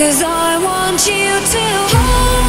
Cause I want you to hold